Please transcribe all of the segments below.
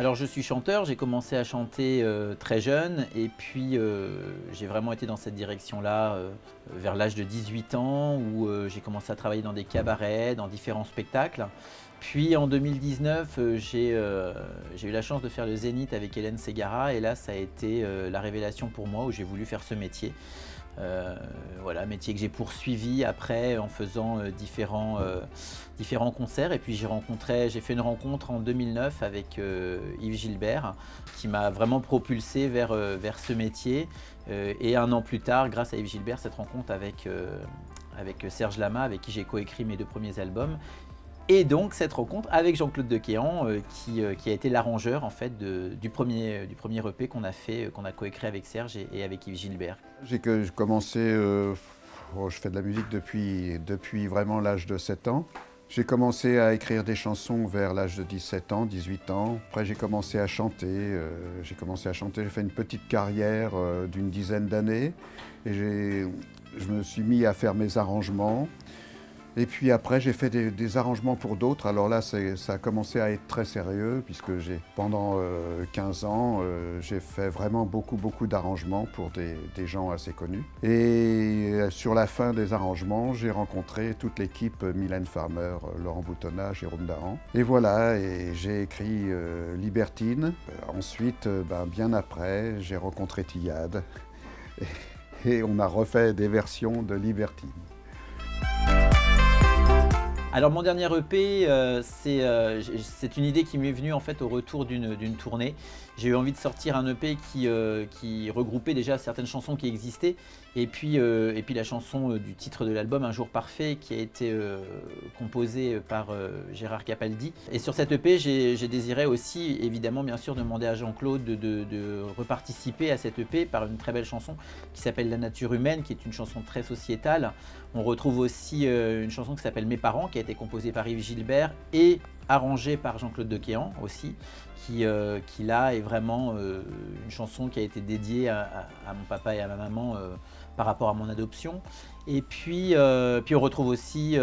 Alors je suis chanteur, j'ai commencé à chanter euh, très jeune et puis euh, j'ai vraiment été dans cette direction-là euh, vers l'âge de 18 ans où j'ai commencé à travailler dans des cabarets, dans différents spectacles. Puis en 2019, j'ai eu la chance de faire le Zénith avec Hélène Ségara et là ça a été la révélation pour moi où j'ai voulu faire ce métier. Euh, voilà, métier que j'ai poursuivi après en faisant euh, différents, euh, différents concerts. Et puis j'ai fait une rencontre en 2009 avec Yves Gilbert qui m'a vraiment propulsé vers, vers ce métier. et un an plus tard, grâce à Yves Gilbert, cette rencontre avec, avec Serge Lama, avec qui j'ai coécrit mes deux premiers albums. Et donc cette rencontre avec Jean-Claude Dequéan, euh, qui, euh, qui, a été l'arrangeur en fait du, premier, du premier EP qu'on a fait, euh, qu'on a coécrit avec Serge et, avec Yves Gilbert. J'ai commencé, oh, je fais de la musique depuis, depuis vraiment l'âge de 7 ans. J'ai commencé à écrire des chansons vers l'âge de 17 ans, 18 ans. Après, j'ai commencé à chanter. j'ai commencé à chanter. J'ai fait une petite carrière d'une dizaine d'années. Et je me suis mis à faire mes arrangements. Et puis après, j'ai fait des, arrangements pour d'autres. Alors là, ça a commencé à être très sérieux, puisque pendant 15 euh, ans, euh, j'ai fait vraiment beaucoup, beaucoup d'arrangements pour des, gens assez connus. Et euh, sur la fin des arrangements, j'ai rencontré toute l'équipe Mylène Farmer, Laurent Boutonnat, Jérôme Daran. Et voilà, et j'ai écrit Libertine. ensuite, ben, bien après, j'ai rencontré Tillade. et on a refait des versions de Libertine. Alors mon dernier EP, euh, euh, c'est une idée qui m'est venue en fait au retour d'une tournée. J'ai eu envie de sortir un EP euh, qui, regroupait déjà certaines chansons qui existaient et puis, et puis la chanson du titre de l'album Un jour parfait qui a été composée par Gérard Capaldi. Et sur cette EP, j'ai désiré aussi évidemment bien sûr demander à Jean-Claude de, reparticiper à cette EP par une très belle chanson qui s'appelle La nature humaine qui est une chanson très sociétale. On retrouve aussi une chanson qui s'appelle Mes parents qui a été composé par Yves Gilbert et arrangé par Jean-Claude Dequéan aussi, qui, euh, qui, là est vraiment euh, une chanson qui a été dédiée à, mon papa et à ma maman euh, par rapport à mon adoption. Et puis, puis on retrouve aussi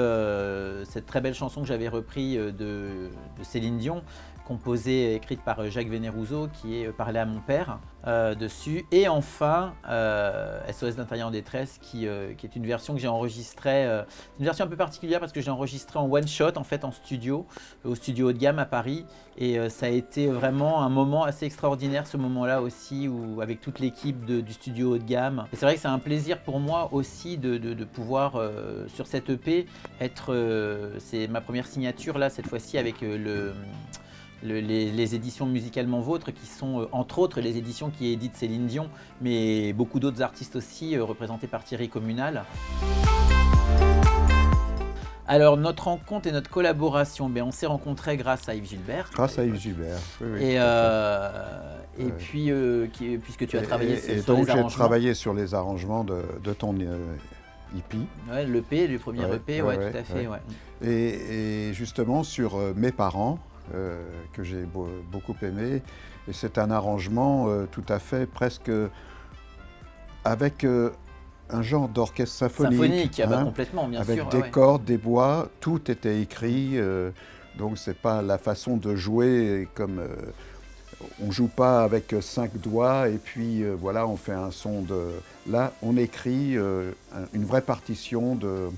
cette très belle chanson que j'avais reprise de, de, Céline Dion, composée et écrite par Jacques Vénérouzeau, qui est Parler à mon père euh, dessus. Et enfin, SOS euh, d'intérieur en détresse, qui, euh, qui, est une version que j'ai enregistrée, une version un peu particulière parce que j'ai enregistré en one shot, en fait, en studio, au studio haut de gamme à Paris. Et ça a été vraiment un moment assez extraordinaire, ce moment-là aussi, où, avec toute l'équipe du studio haut de gamme. Et c'est vrai que c'est un plaisir pour moi aussi de, de pouvoir, sur cette EP, être. c'est ma première signature là, cette fois-ci, avec le les, éditions musicalement vôtres, qui sont euh, entre autres les éditions qui éditent Céline Dion, mais beaucoup d'autres artistes aussi, euh, représentés par Thierry Communal. Alors notre rencontre et notre collaboration, ben, on s'est rencontrés grâce à Yves Gilbert. Grâce à Yves Gilbert, oui. oui, et, euh, et puis, puisque tu as travaillé sur, et donc j'ai travaillé sur les arrangements de, ton hippie. Ouais, l'EP, le premier EP, ouais, tout à fait. Et, et, justement sur mes parents, euh, que j'ai beaucoup aimé. Et c'est un arrangement euh, tout à fait presque avec euh, un genre d'orchestre symphonique. Symphonique, ah bah, hein, complètement, bien avec sûr. Avec des cordes, des bois, tout était écrit. donc c'est pas la façon de jouer comme on joue pas avec cinq doigts et puis voilà on fait un son de. Là on écrit une vraie partition de,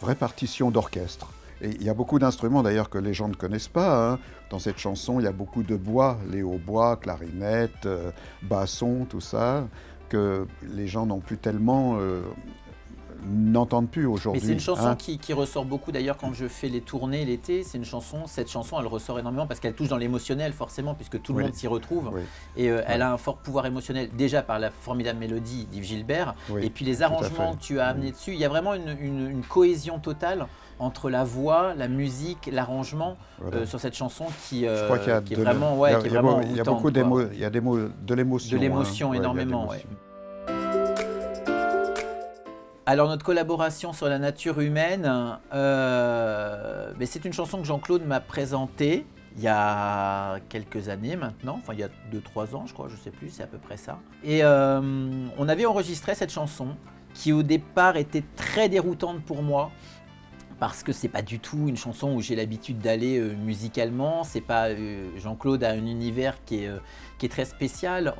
vraie partition d'orchestre il y a beaucoup d'instruments d'ailleurs que les gens ne connaissent pas. Hein. Dans cette chanson, il y a beaucoup de bois, les hautbois, clarinette, euh, basson, tout ça, que les gens n'ont plus tellement euh, n'entendent plus aujourd'hui. Mais c'est une chanson hein. qui, ressort beaucoup d'ailleurs quand je fais les tournées l'été. C'est une chanson, cette chanson, elle ressort énormément parce qu'elle touche dans l'émotionnel forcément, puisque tout le monde s'y retrouve. Et euh, elle a un fort pouvoir émotionnel déjà par la formidable mélodie d'Yves Gilbert, et puis les arrangements que tu as amenés dessus. Il y a vraiment une, cohésion totale entre la voix, la musique, l'arrangement euh, sur cette chanson qui, euh, est vraiment, ouais, il y a beaucoup d'émotions, il y a des mots, de l'émotion. De l'émotion hein. énormément, ouais. Alors notre collaboration sur la nature humaine, euh, c'est une chanson que Jean-Claude m'a présentée il y a quelques années maintenant, enfin il y a 2-3 ans je crois, je sais plus, c'est à peu près ça. Et euh, on avait enregistré cette chanson qui au départ était très déroutante pour moi parce que c'est pas du tout une chanson où j'ai l'habitude d'aller euh, musicalement. C'est pas euh, Jean-Claude a un univers qui est, euh, qui est très spécial.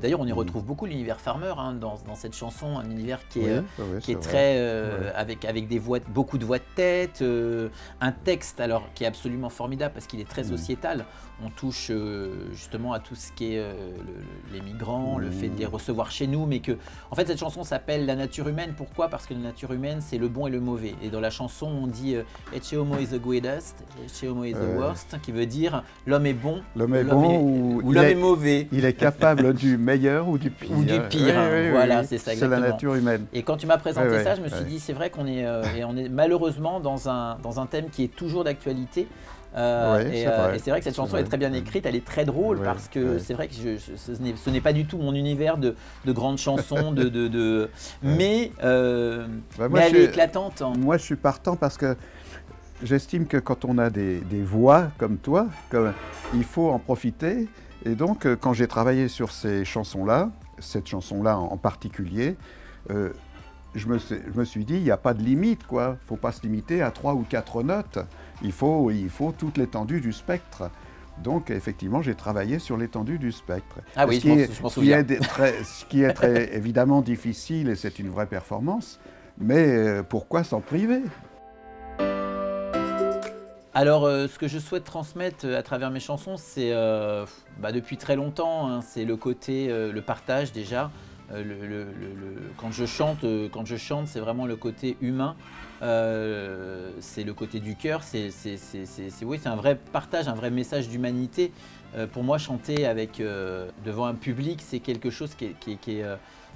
D'ailleurs, on y Mhm. retrouve beaucoup l'univers Farmer hein, dans, dans cette chanson, un univers qui est, Oui, oui, oui, qui est très avec avec des voix, beaucoup de voix de tête, un texte alors qui est absolument formidable parce qu'il est très Mhm. sociétal. On touche euh, justement à tout ce qui est euh, le- le- les migrants, le fait de les Mhm. recevoir chez nous, mais que en fait cette chanson s'appelle La nature humaine. Pourquoi? Parce que la nature humaine c'est le bon et le mauvais. Et dans la chanson on dit euh, Ecce homo is the greatest, Ecce homo is the worst, qui veut dire l'homme est bon L'homme est l'homme bon est- ou, l'homme est- mauvais. Il est capable du meilleur ou du pire. Ou du pire, hein, voilà, c'est ça, C'est la nature humaine. Et quand tu m'as présenté ça, je me suis dit, c'est vrai qu'on est, euh, on est malheureusement dans un, dans un thème qui est toujours d'actualité. Euh, Ouais, et c'est euh, vrai. et c'est vrai que cette chanson est très bien écrite, elle est très drôle parce que c'est vrai que je- je- ce n'est- pas du tout mon univers de, de grandes chansons, de, de, de- mais, euh, Bah, moi, mais elle est éclatante. hein. Moi, je suis partant parce que j'estime que quand on a des, des voix comme toi, comme, il faut en profiter. Et donc, quand j'ai travaillé sur ces chansons-là, cette chanson-là en, particulier, euh, je, me, suis- je me suis dit, il n'y a pas de limite, quoi. Il ne faut pas se limiter à trois ou quatre notes. Il faut, il faut toute l'étendue du spectre. Donc, effectivement, j'ai travaillé sur l'étendue du spectre. Ah oui, Ce je qui est- je m'en qui souviens. est des- très- ce qui est très évidemment difficile et c'est une vraie performance. Mais euh, pourquoi s'en priver? Alors, euh, ce que je souhaite transmettre euh, à travers mes chansons, c'est euh, bah, depuis très longtemps, hein, c'est le côté, euh, le partage déjà. Le- le- le- le- quand je chante, quand je chante, c'est vraiment le côté humain. Euh, c'est le côté du cœur. C'est, oui, un vrai partage, un vrai message d'humanité. Euh, pour moi, chanter avec euh, devant un public, c'est quelque chose qui est, qui est-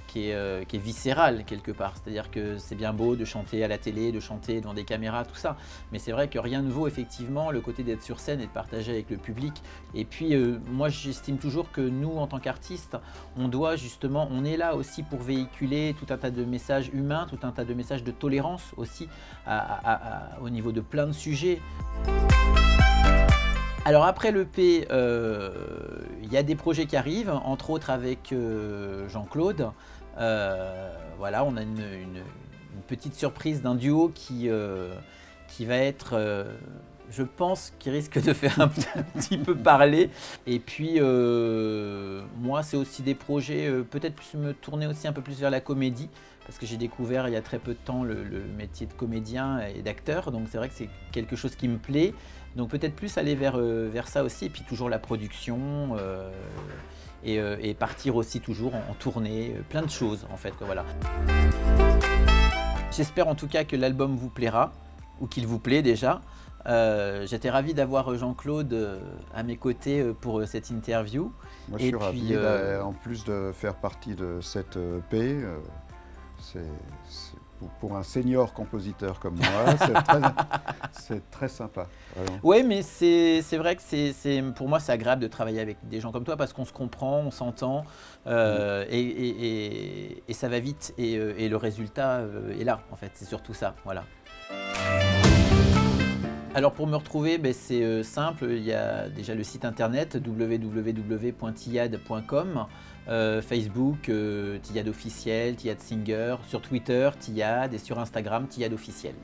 qui est, euh, qui est viscéral quelque part. C'est-à-dire que c'est bien beau de chanter à la télé, de chanter devant des caméras, tout ça. Mais c'est vrai que rien ne vaut effectivement le côté d'être sur scène et de partager avec le public. Et puis euh, moi j'estime toujours que nous en tant qu'artistes, on doit justement, on est là aussi pour véhiculer tout un tas de messages humains, tout un tas de messages de tolérance aussi au niveau de plein de sujets. Alors après l'EP, euh, il y a des projets qui arrivent, entre autres avec euh, Jean-Claude. Euh, voilà, on a une, petite surprise d'un duo qui, euh, va être, je pense, qui risque de faire un, petit peu parler. Et puis, euh, moi, c'est aussi des projets, euh, peut-être plus me tourner aussi un peu plus vers la comédie, parce que j'ai découvert il y a très peu de temps le, métier de comédien et d'acteur. Donc c'est vrai que c'est quelque chose qui me plaît. Donc peut-être plus aller vers, euh, vers ça aussi, et puis toujours la production, et, partir aussi toujours en, tournée, plein de choses en fait. voilà. J'espère en tout cas que l'album vous plaira, ou qu'il vous plaît déjà. Euh, J'étais ravi d'avoir Jean-Claude euh, à mes côtés euh, pour euh, cette interview. Moi, je Et suis puis, ravi, euh, en plus de faire partie de cette euh, c'est pour, un senior compositeur comme moi, c'est très, sympa. Oui, mais c'est vrai que c'est pour moi c'est agréable de travailler avec des gens comme toi parce qu'on se comprend, on s'entend euh, et, et- et- et ça va vite et, euh, le résultat euh, est là en fait, c'est surtout ça, voilà. Alors pour me retrouver, ben, c'est euh, simple, il y a déjà le site internet www.tiad.com, euh, Facebook, euh, Tiad officiel, Tiad Singer, sur Twitter, Tiad et sur Instagram, Tiad officiel.